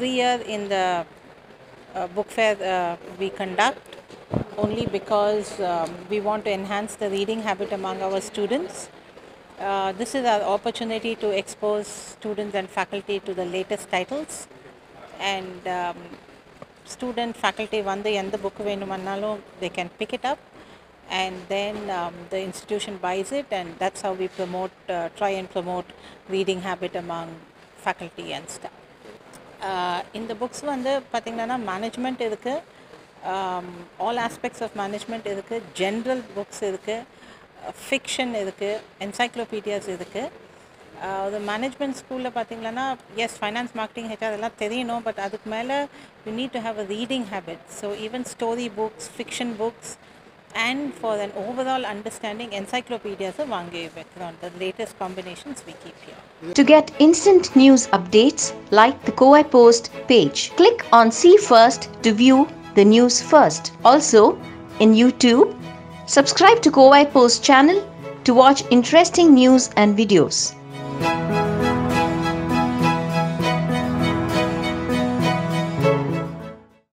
every year in the uh, book fair uh, we conduct only because um, we want to enhance the reading habit among our students. Uh, this is our opportunity to expose students and faculty to the latest titles and um, student faculty வந்து எந்த book வேணுமன்னாலும் they can pick it up and then um, the institution buys it and that's how we promote uh, try and promote reading habit among faculty and staff ஆஹ் இந்த books வந்து பார்த்திங்கன்னா management இருக்குது all aspects of management இருக்குது general books இருக்குது fiction இருக்குது encyclopedias இருக்குது அது management ஸ்கூலில் பார்த்தீங்கன்னா எஸ் ஃபைனான்ஸ் மார்க்கெட்டிங் ஹெச்ஆர் அதெல்லாம் தெரியணும் பட் அதுக்கு மேலே you need to have a reading habit so even story books fiction books and for an overall understanding encyclopedias are Wange Vekron, the latest combinations we keep here. To get instant news updates, like the Covai post page. Click on See First to view the news first. Also, in YouTube, subscribe to Covai post channel to watch interesting news and videos.